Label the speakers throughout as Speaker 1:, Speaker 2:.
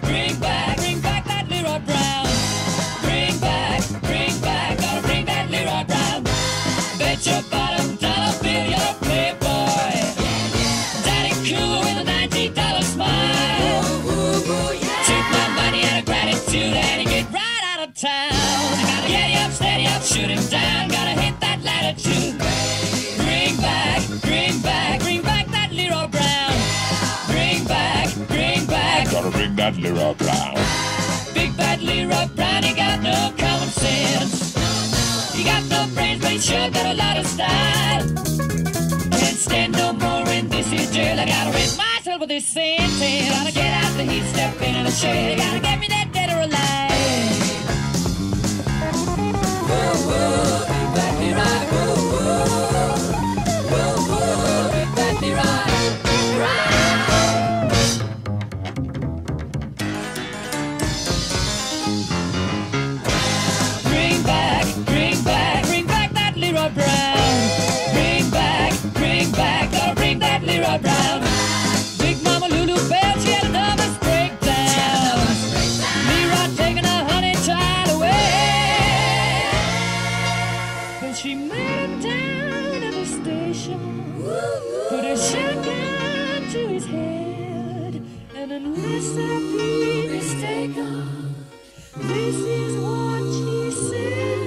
Speaker 1: bring back, bring back that Leroy Brown. Bring back, bring back, gotta bring that Leroy Brown. Bet your bottom dollar bill you're a playboy. Daddy cool with a ninety dollar smile. Took my money out of gratitude and he get right out of town. Gotta get him steady up, shoot him down. Gotta
Speaker 2: Gotta bring that Leroy Brown.
Speaker 1: Big bad Leroy Brown, he got no common sense. He got no brains, but he sure got a lot of style. Can't stand no more in this here jail. I gotta rid myself of this sentence. Gotta get out the heat, step into the shade. Gotta get me that dead or alive. put a to his head, and unless I mistaken, this is what she said.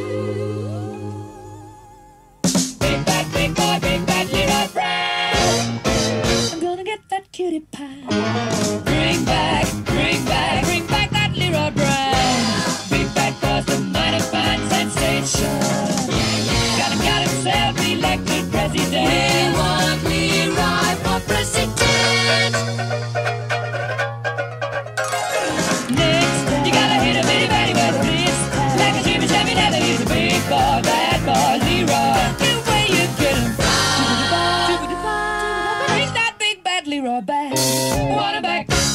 Speaker 1: Big bad, big big bad little friend. I'm gonna get that cutie pie. be right. What back.